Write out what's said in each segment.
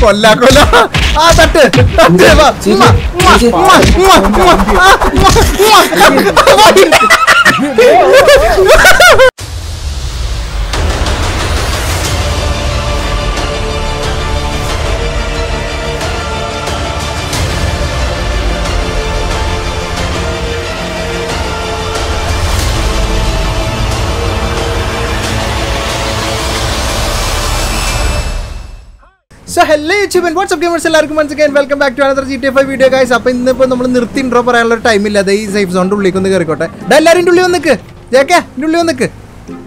കൊല്ല കൊല്ല ആ തട്ട് തട്ട് വാ. So hello YouTube WhatsApp gamers എല്ലാവർക്കും again welcome back to another G T five video guys അപ്പോൾ ഇന്നിപ്പോൾ നമ്മൾ നിർത്തി ഇൻട്രോ പറയാനുള്ള ടൈം ഇല്ല. ഈ സേഫ് സോണിന്റെ ഉള്ളിൽ ഒന്ന് കയറിക്കോട്ടെ എല്ലാവരും ഉള്ളിൽ വന്നിക്ക് ജേക്കെ ഉള്ളിൽ വന്നിക്ക്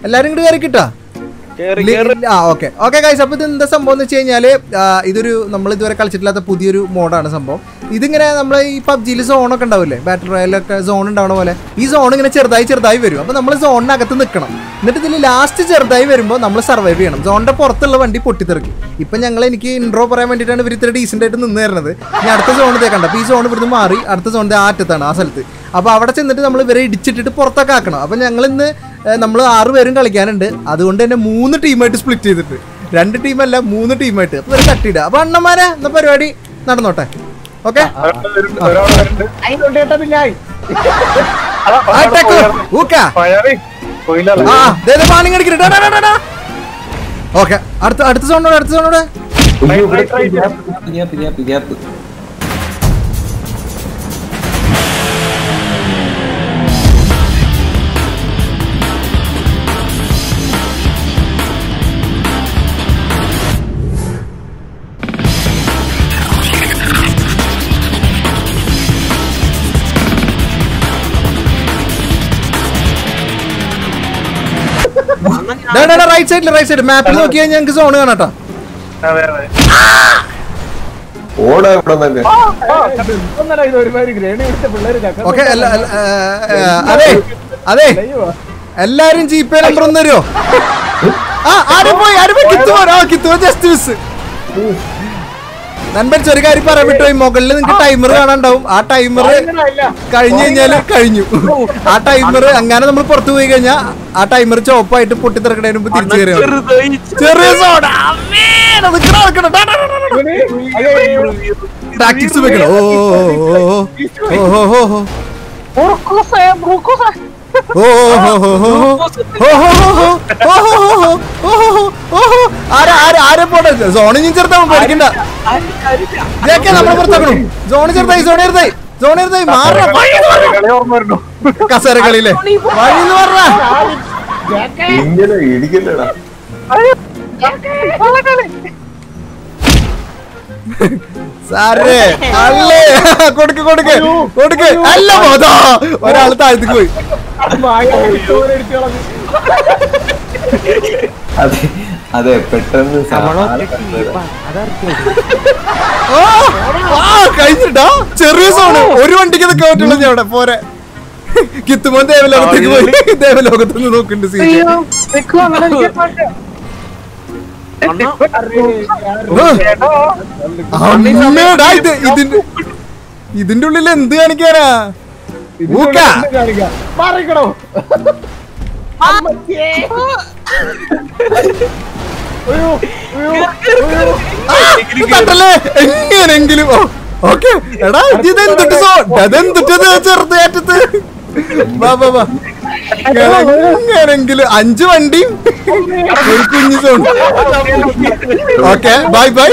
എല്ലാവരും ഇങ്ങോട്ട് കയറി ആ ഓക്കെ. ഓക്കെ ഗൈസ് അപ്പോൾ ഇത് എന്താ സംഭവം എന്ന് വെച്ച് കഴിഞ്ഞാൽ ഇതൊരു നമ്മൾ ഇതുവരെ കളിച്ചിട്ടില്ലാത്ത പുതിയൊരു മോഡാണ് സംഭവം. ഇതിങ്ങനെ നമ്മൾ ഈ പബ്ജിയിൽ സോണൊക്കെ ഉണ്ടാവില്ലേ? ബാറ്റിൽ റോയലൊക്കെ സോൺ ഉണ്ടാവണ പോലെ. ഈ സോൺ ഇങ്ങനെ ചെറുതായി ചെറുതായി വരും. അപ്പോൾ നമ്മൾ സോണിനകത്ത് നിൽക്കണം എന്നിട്ട് ഇതിൽ ലാസ്റ്റ് ചെറുതായി വരുമ്പോൾ നമ്മൾ സർവൈവ് ചെയ്യണം. സോണിന്റെ പുറത്തുള്ള വണ്ടി പൊട്ടിത്തെറിക്കും. ഇപ്പം ഞങ്ങൾ എനിക്ക് ഇൻട്രോ പറയാൻ വേണ്ടിയിട്ടാണ് ഇവർ ഇത്ര ഡീസന്റ് ആയിട്ട് നിന്ന് തരുന്നത് ഞാൻ അടുത്ത സോൺ ഇതേക്കണ്ട അപ്പോൾ ഈ സോൺ ഇവിടുന്ന് മാറി അടുത്ത സോണിന്റെ ആറ്റത്താണ് അറ്റത്താണ് ആ സ്ഥലത്ത്. അപ്പോൾ അവിടെ ചെന്നിട്ട് നമ്മൾ ഇവരെ ഇടിച്ചിട്ടിട്ട് പുറത്തൊക്കെ ആക്കണം. അപ്പോൾ ഞങ്ങൾ ഇന്ന് നമ്മൾ ആറുപേരും കളിക്കാനുണ്ട്. അതുകൊണ്ട് തന്നെ മൂന്ന് ടീമായിട്ട് സ്പ്ലിറ്റ് ചെയ്തിട്ട്. രണ്ട് ടീമല്ല മൂന്ന് ടീമായിട്ട് അപ്പൊ ഒരു തട്ടിയിടുക. അപ്പൊ അണ്ണന്മാരെ എന്ന പരിപാടി നടന്നോട്ടെ? ഓക്കെ ഓക്കെ അടുത്ത അടുത്ത സോണോട് അടുത്ത സോണോട് റൈറ്റ് സൈഡിൽ റൈറ്റ് സൈഡ് മാപ്പിൽ നോക്കിയാൽ ഞങ്ങൾക്ക് സോൺ കാണാട്ടോ. ഓക്കെ അതെ അതെ. എല്ലാരും ജി പേ നമ്പർ ഒന്ന് തരുമോ ആ ആരും പോയി ആരും പോയി. കിത്തുവോ ആ കിത്തുവോ ജസ്റ്റ് മിസ് നൻപൻ ഒരു കാര്യം പറയാൻ വിട്ടു ഈ മുകളിൽ നിങ്ങൾക്ക് ടൈമർ കാണാണ്ടാവും ആ ടൈമർ കഴിഞ്ഞു കഴിഞ്ഞാൽ കഴിഞ്ഞു ആ ടൈമർ അങ്ങനെ നമ്മൾ പുറത്തു പോയി കഴിഞ്ഞാൽ ആ ടൈമർ ചോപ്പായിട്ട് പൊട്ടിത്തിറക്കണതിന് മുമ്പ് തിരിച്ചു കയറി ചെറിയ സോഡ ടാക്ടിക്സ് വെക്കണം ഓ ഓ ഓ ആരെ പോട്ടെ സോണിന് ചെറുതാവും പേടിക്കണ്ട ഇതൊക്കെ നമ്മൾ പുറത്താക്കണം. സോണി ചെറുതായി സോണി ചെറുതായി സോണി ചെറുതായി മാറണം. കസേര കളിയില്ലേ വഴി എന്ന് പറഞ്ഞ? ഇങ്ങനെ ഇടിക്കല്ലടാ. സാറേ അല്ലേ കൊടുക്ക് കൊടുക്ക്. കൊടുക്ക്. അല്ല പോതാ ഒരാൾ താഴത്തേക്ക് പോയി. അതെ അതെ പെട്ടെന്ന് കഴിഞ്ഞിട്ടാ? ചെറിയ സോണ് ഒരു വണ്ടിക്ക് ഇതൊക്കെ പറ്റുള്ളൂ ഞാൻ അവിടെ. പോരെ. കിത്തുമോൻ ദേവലോകത്തേക്ക് പോയി. ദേവലോകത്ത് നിന്ന് നോക്കുന്നുണ്ട് ഇതിന്റെ ഇതിന്റെ ഉള്ളിൽ എന്ത് കാണിക്കാനാ? ഇത് തട്ടല്ലേ എങ്ങനെങ്കിലും ഓക്കെ. എടാ ഇതെന്തിട്ട് അതെന്തിട്ടത് ചെറുത് ഏറ്റത്ത്? വാ വാ വാ. എങ്ങനെങ്കിലും അഞ്ച് വണ്ടിയും ഒരു കുഞ്ഞു സോൺ ഓക്കെ ബൈ ബൈ.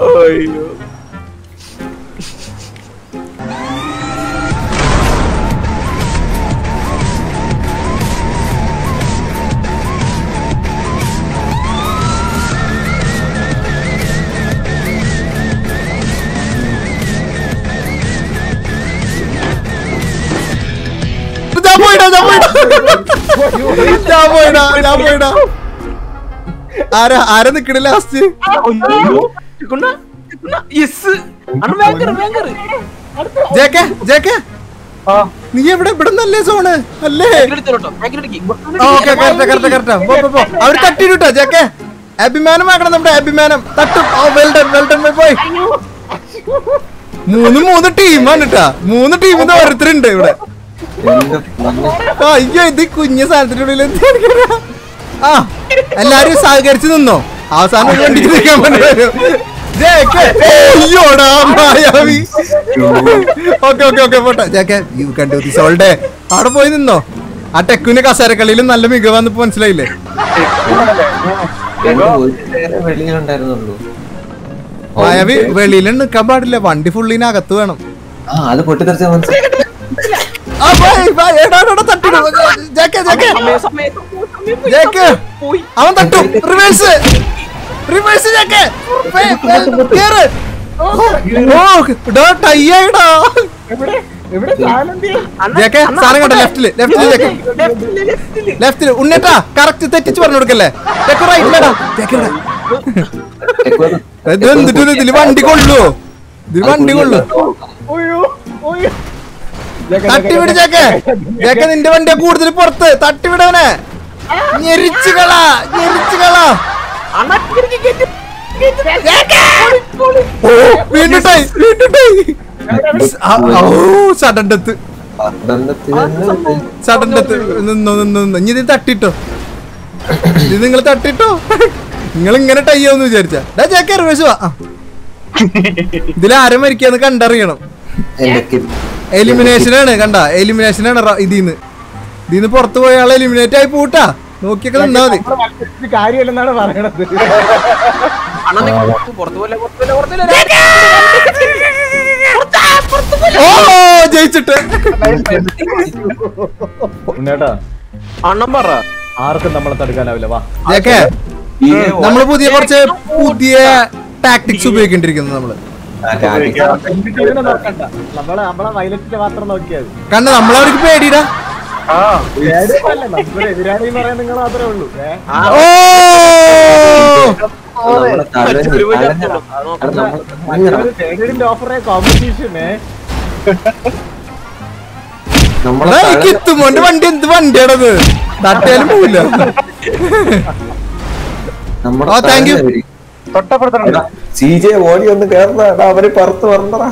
ഞാൻ ഞാൻ പോയിടാ ഞാൻ പോയിടാ ആരാ ആരാ നിക്കണ ലാസ്റ്റ് ജേക്കെ ജേക്കെ. നീ എവിടെ ഇവിടെ നല്ലേ സോണ്? അല്ലേ? Okay correct correct correct. പോ പോ പോ. അവർ തട്ടിട്ടോ ജേക്കെ. അഭിമാനമാക്കണം നമ്മുടെ അഭിമാനം. തട്ടും. വെൽഡൺ വെൽഡൺ പോയി മൂന്ന് മൂന്ന് ടീമാണ് കേട്ടാ മൂന്ന് ടീമിന്ന് ഓരോരുത്തരുണ്ട് ഇവിടെ. അയ്യോ ഇത് കുഞ്ഞ സാധനത്തിന്റെ ഉള്ളിൽ എന്ത് കാണിക്കണെ? ആ എല്ലാരും സഹകരിച്ചു നിന്നോ? അവസാനം വണ്ടി നിൽക്കാൻ ഓക്കെ ഓക്കെ ഓക്കെ പോട്ടെ. ജാക്കെ യു കണ്ടു ദിസ് ഓൾ ഡേ അവിടെ പോയി നിന്നോ? ആ ടെക്കുവിന്റെ കസേരക്കളിയിലും നല്ല മികവാന്ന് ഇപ്പൊ മനസ്സിലായില്ലേ? മായാവി വെളിയിൽ നിൽക്കാൻ പാടില്ല. വണ്ടി ഫുള്ളിനകത്ത് വേണം. ആ അത് പൊട്ടിത്തെറിച്ച മനസ്സിലായി അവൻ തട്ടും. റിവേഴ്സ് റിവേഴ്സ് ജാക്കെ. കേറ്. സാധനം കണ്ടോ? ലെഫ്റ്റിൽ ലെഫ്റ്റിൽ ലെഫ്റ്റിൽ ഉണ്ണേട്ടാ കറക്റ്റ് തെറ്റിച്ച് പറഞ്ഞു കൊടുക്കല്ലേ? ഇതിൽ വണ്ടി കൊള്ളു ഇതിൽ വണ്ടി കൊള്ളു തട്ടിവിട് ജാക്കെ നിന്റെ വണ്ടിയെ കൂടുതൽ പുറത്ത്. തട്ടിവിടവനെ. ഞെരിച്ചു കള ഞെരിച്ചു കള ഓ വീണ്ടും ടൈ വീണ്ടും ടൈ ആ, ഓ സഡൻ ഡെത്ത് സഡൻ ഡെത്ത് നിന്നോ നിന്നോ നിന്നോ. ഇനി ഇത് തട്ടിട്ടോ. ഇത് നിങ്ങൾ തട്ടിട്ടോ. നിങ്ങൾ ഇങ്ങനെ ടൈ വിചാരിച്ചാ. റിവേഴ്സ് ആ. ഇതിൽ ആരെ മരിക്കാന്ന് കണ്ടറിയണം. എലിമിനേഷൻ ആണ് കണ്ട? എലിമിനേഷൻ ആണ് റ- ഇതിന്ന്. ഇതിന്ന് പുറത്തു പോയ ആളെ എലിമിനേറ്റ് ആയി പോട്ടാ. നോക്കിയൊക്കെ നിന്നാ മതി. കാര്യമല്ലെന്നാണ് പറയണത്. ഓ ജയിച്ചിട്ട്. അണ്ണം പറ. ആർക്കും നമ്മളെ തടുക്കാനാവില്ല വാ. നമ്മൾ പുതിയ കുറച്ച് പുതിയ ടാക്ടിക്സ് ഉപയോഗിക്കേണ്ടിരിക്കുന്നു നമ്മൾ. ഇതിനെ നോക്കണ്ട നമ്മളെ നമ്മളെ വയലറ്റിന്റെ മാത്രം നോക്കിയാൽ മതി. കണ്ട നമ്മളവർക്ക് പേടിയിടാ എതിരാളി പറയാൻ നിങ്ങൾ മാത്രമേ ഉള്ളൂ ഓ ഓഫറെ വണ്ടി എന്ത് വണ്ടിയാണത് തട്ടിയാലും പോവില്ല you. സി ജെ ഓടി ഒന്ന് കേറണ? അവർ പുറത്ത് വരണടാ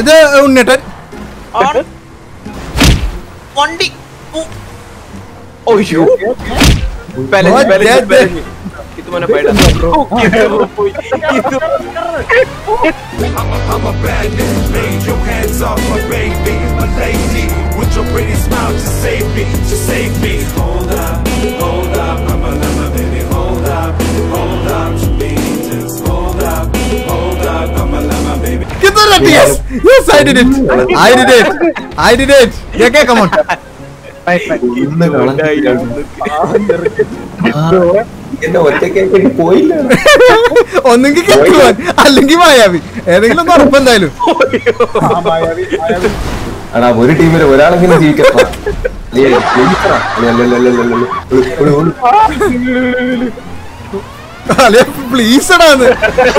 ഇത് ഉണ്ണിട്ടൻ വണ്ടി. ഓയ്യോ ഓ, ಇದು ಮನೆ ಬೇಡ I'm a bad man, made your hands off my baby My lady, with your pretty smile, just save me, just save me Hold up, hold up, I'm a lover, baby, hold up Hold up, you mean just hold up Hold up, I'm a lover, baby Get the rat, yes! Yes, I did it! I did it! I did it! Yeah, okay, come on! Bye, bye. ഒന്നെങ്കിൽ കേൾക്കുവാൻ. അല്ലെങ്കിൽ മായാവി. ഏതെങ്കിലും ഒന്ന് ഉറപ്പ് എന്തായാലും. ആ മായാവി മായാവി. ഒരു ടീമിൽ ഒരാളെങ്കിലും ജീവിക്കട്ടാ അല്ലെ പ്ലീസ് എടാന്ന്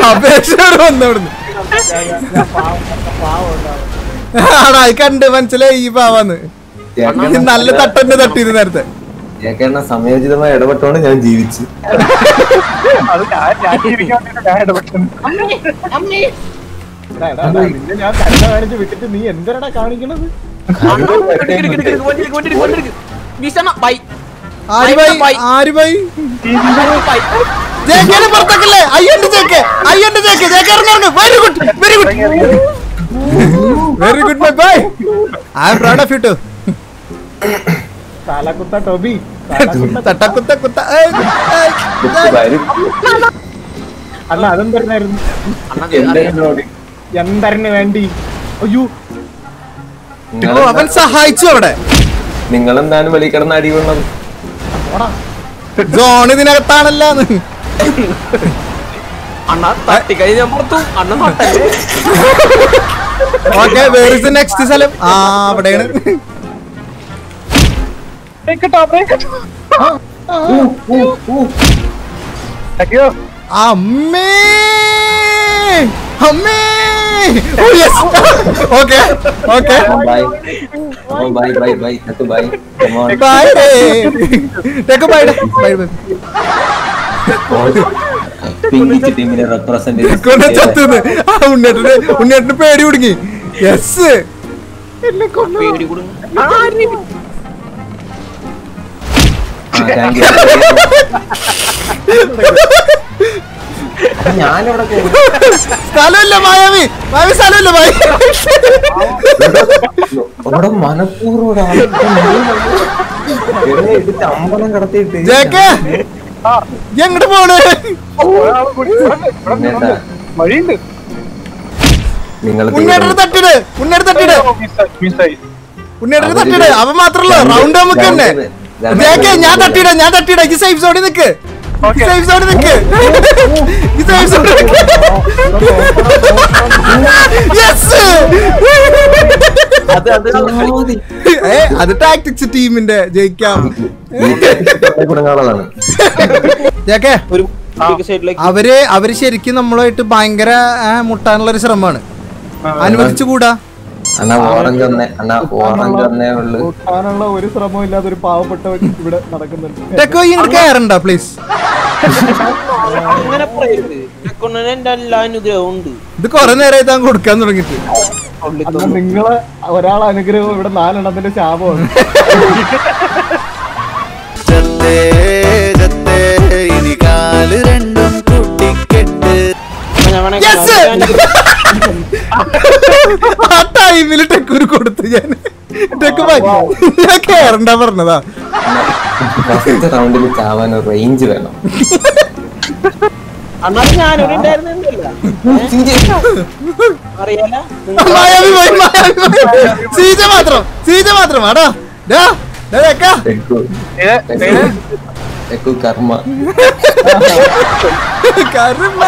അപേക്ഷ വന്നവിടുന്ന് ആടാ അത് കണ്ട് മനസ്സിലായി ഈ പാവാന്ന്. നല്ല തട്ടന്നെ തട്ടിയത് നേരത്തെ. ചേക്കേണ്ണ സമയോചിതമായി ഇടപെട്ടോണ്ട് ഞാൻ ജീവിച്ചു. ഞാൻ കണ്ട കാണിച്ച് വിട്ടിട്ട് നീ എന്തരടാ കാണിക്കണത്? ബൈ. ആര് ബൈ ആര് ബൈ? ജേക്കേനെ പുറത്താക്കല്ലേ? അയ്യന്റെ ജേക്കെ അയ്യന്റെ ജേക്കെ ജേക്കെ ഇറങ്ങി ഇറങ്ങി. Very good very good very good bye bye I am proud of you too തലകുത്ത ടോബി. തലകുത്ത തട്ട കുത്ത കുത്ത. അണ്ണ അതെന്തരനായിരുന്നു എന്റെ എന്തരന് വേണ്ടി? അയ്യോ. അവൻ സഹായിച്ചു അവിടെ. നിങ്ങളെന്താണ് വെളി കിടന്ന് അടി കൊണ്ടത്? ജോൺ തട്ടല്ലേ ഓക്കെ വേർ ഇസ് നെക്സ്റ്റ് സ്ഥലം? ആ അവിടെയാണ്. പിങ്കിച്ച് ടീമിനെ റെപ്രസെന്റ് കൊന്ന ചത്തുന്ന്. ആ ഉണ്ണേട്ടന് ഉണ്ണേട്ടന് പേടി കുടുങ്ങി. യെസ് പേടി കൊടുങ്ങ. ഞാനിവിടെ. സ്ഥലമില്ല മായാവി. മായാവി സ്ഥലമില്ല മായ മനഃപൂർവം അമ്പലം കടത്തിയിട്ട് എങ്ങോട്ട് പോണ്? വഴിയുണ്ട്. നിങ്ങൾ തട്ടിട് തട്ടിട്. തട്ടിട്. അവൻ മാത്രല്ല റൗണ്ട് നമുക്ക് തന്നെ. ഞാൻ തട്ടിയിടാം ഞാൻ തട്ടിയിടാം. ഈ സേഫ് സോണിൽ നിക്ക്. സേഫ് സോണിൽ നിക്ക്. ഈ സേഫ് സോണിൽ നിക്ക്. യെസ് അത് അത് ഏ അത് ടാക്ടിക്സ് ടീമിന്റെ ജയിക്കാം. അവർ അവർ ശരിക്കും നമ്മളായിട്ട് ഭയങ്കര മുട്ടാനുള്ള ഒരു ശ്രമമാണ്. അനുവദിച്ചുകൂടാ അണ്ണാ ഓറഞ്ച് ഒന്നേ അണ്ണാ ഓറഞ്ച് ഒന്നേ ഉള്ളു. കൂട്ടാനുള്ള ഒരു ശ്രമവും ഇല്ലാതെ ഒരു പാവപ്പെട്ടവൻ ഇവിടെ നടക്കുന്നുണ്ട്. ടെക്കോ ഇങ്ങോട്ട് കയറണ്ട പ്ലീസ് അങ്ങനെ പറയരുത്. കൊണ്ടു എന്റെ എല്ലാ അനുഗ്രഹവും ഉണ്ട്. ഇത് കൊറേ നേരമായി താൻ കൊടുക്കാൻ തുടങ്ങിട്ട് നിങ്ങളെ ഒരാൾ അനുഗ്രഹം ഇവിടെ നാലെണ്ണത്തിന്റെ ശാപമാണ്. ഇനി കാൽ രണ്ടും കൂട്ടിക്കെട്ട്. ആ ടൈമിൽ ടെക്കൂര് കൊടുത്തു ഞാൻ. ടെക്ക് ഞാൻ കേറണ്ട പറഞ്ഞതാ. ഫസ്റ്റ് റൗണ്ടിൽ ചാവാൻ റേഞ്ച് വേണം. സീജ മാത്രം സീജ ആടാ ടെക്കാ. കർമ്മ. കർമ്മ.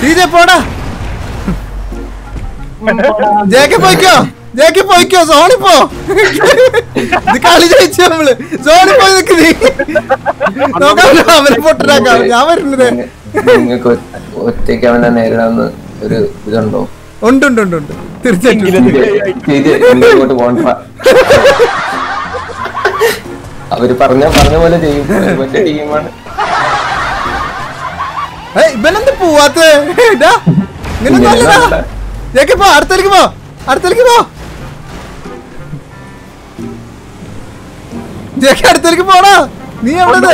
സീജ പോടാ. ജേക്കെ പോയിക്കോ? ജേക്ക് പോയിക്കോ? സോണി പോ. ഇത് കളി ജയിച്ചു നമ്മൾ. സോണി പോയി നിക്ക്. നീ നോക്കാം അവനെ പൊട്ടനാക്കാം. ഞാൻ വരുന്നത്. നിങ്ങൾക്ക് ഒറ്റയ്ക്ക് അവനെ നേരിടാന്ന് ഒരു ഇതുണ്ടോ? ഉണ്ട് ഉണ്ട് ഉണ്ട് ഉണ്ട്. തീർച്ചയായിട്ടും. അവർ പറഞ്ഞ പറഞ്ഞ പോലെ ചെയ്യും. മറ്റേ ടീമാണ്. ഇവനെന്ത് പോവാത്ത? ഇങ്ങനെ നല്ലതാ പോ അടുത്തേക്ക് പോ അടുത്തേക്ക് പോ അടുത്തേക്ക് പോടാ നീ എവിടെ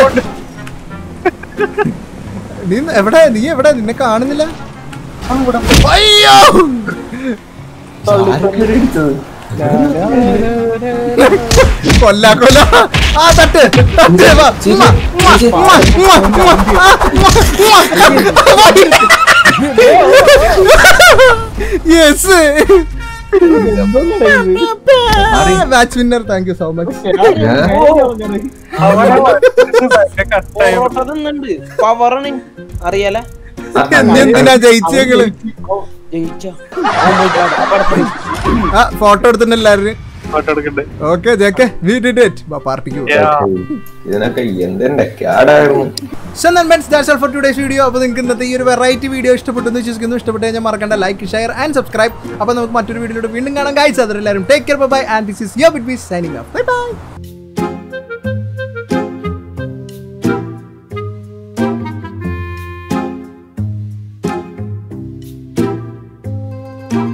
നീ എവിടെ നീ എവിടെ നിന്നെ കാണുന്നില്ല അയ്യോ? കൊല്ല കൊല്ല ആ തട്ട് തട്ട് വാ. Yes match winner thank you so much പവറാണ് അറിയാല? എന്തിനാ ജയിച്ചങ്ങൾ ജയിച്ച. ആ ഫോട്ടോ എടുത്തിട്ടുണ്ട് എല്ലാവരും ഓക്കെ ജേക്കെ വി ഡിഡ് ഇറ്റ് പാർട്ടിക്ക് ഇതിനൊക്കെ എന്തെന്റെ കാടായിരുന്നു. So mens that's all for today's video അപ്പോൾ നിങ്ങൾക്ക് ഇന്നത്തെ ഈ ഒരു വെറൈറ്റി വീഡിയോ ഇഷ്ടപ്പെട്ടെന്ന് വിശ്വസിക്കുന്നു. ഇഷ്ടപ്പെട്ട് കഴിഞ്ഞാൽ മറക്കണ്ട. ലൈക്ക് ഷെയർ ആൻഡ് സബ്സ്ക്രൈബ് അപ്പോൾ നമുക്ക് മറ്റൊരു വീഡിയോയിലൂടെ വീണ്ടും കാണാം. ഗൈസ് അതെല്ലാവരും take care bye and this is yo bit B signing off bye bye